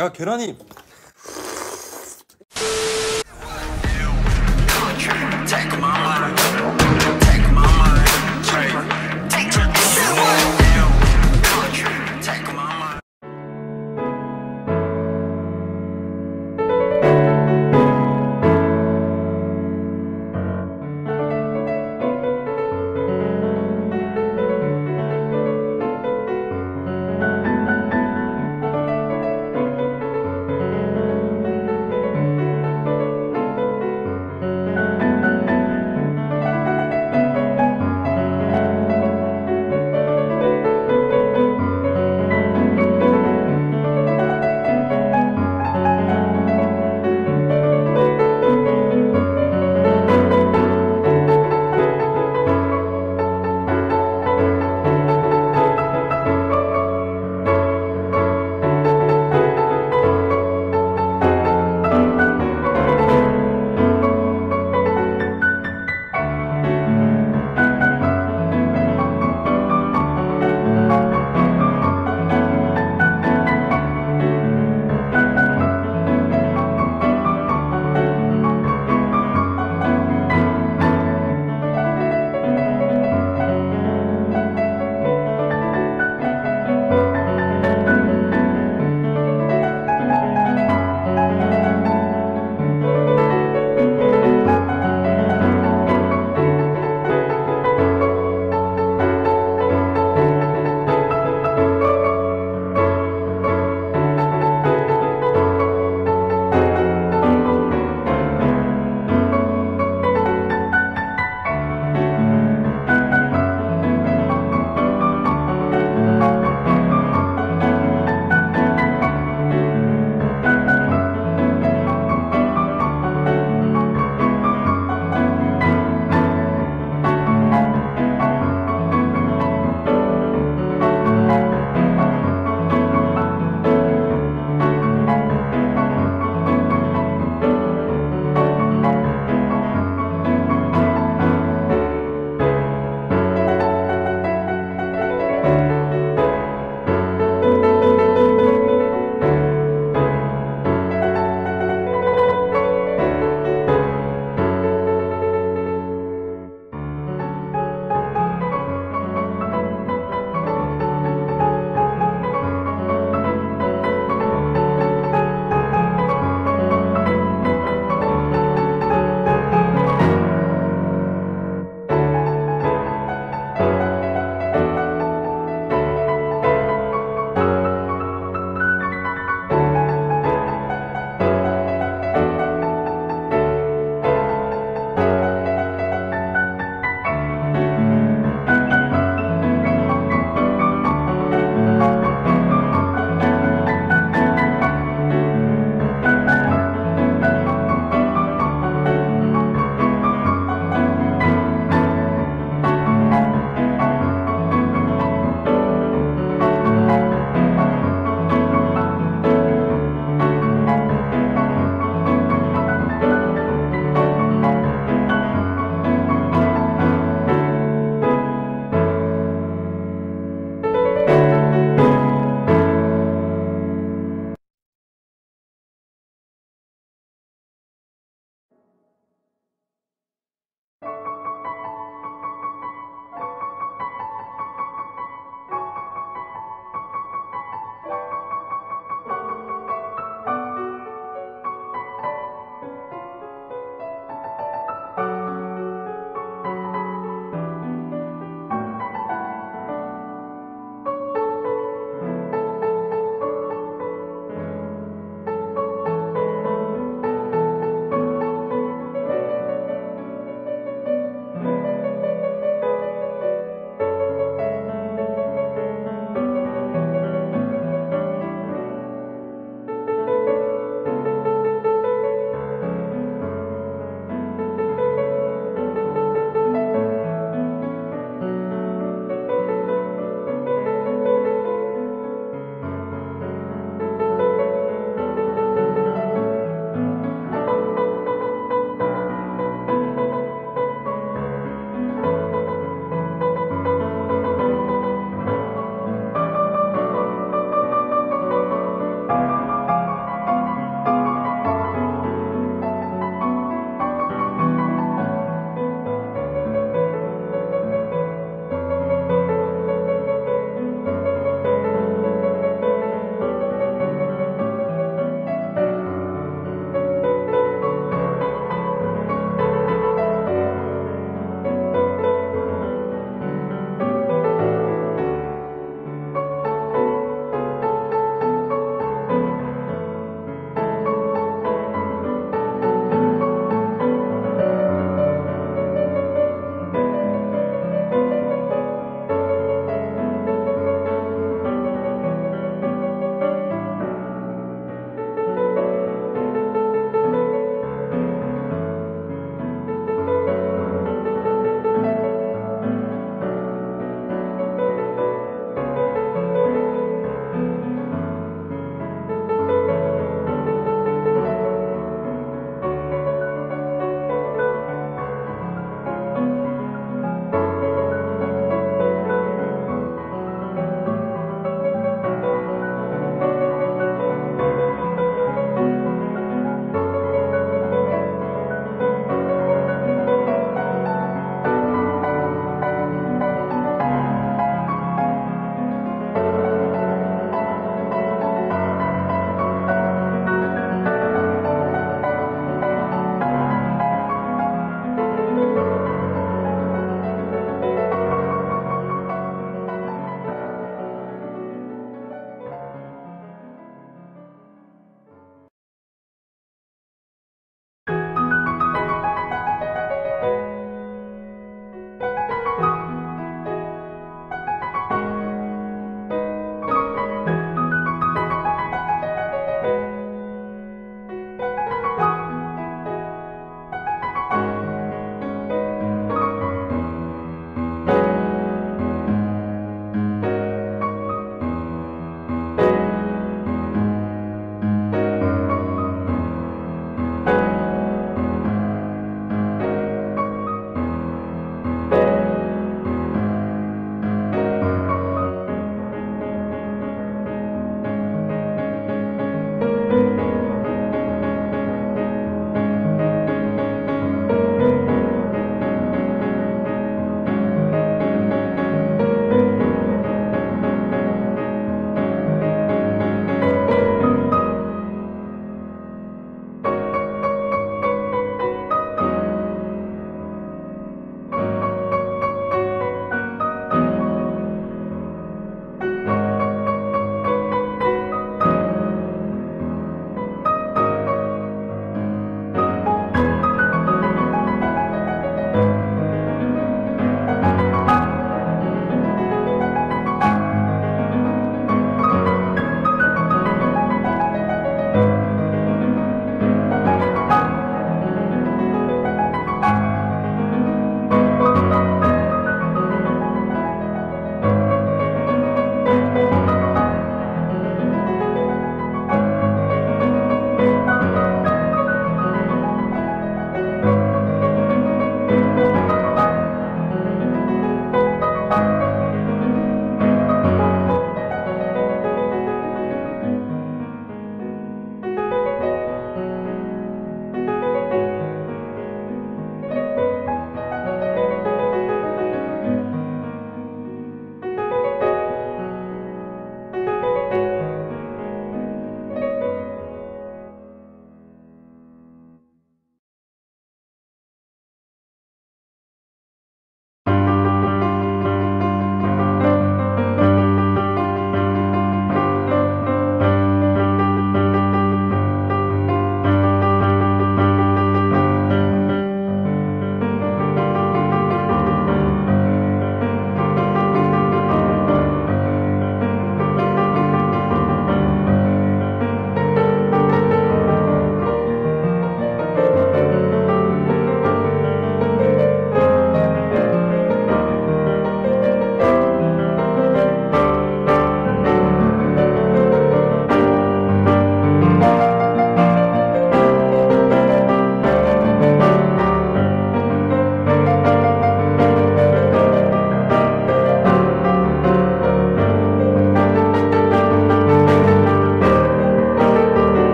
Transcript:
야 계란이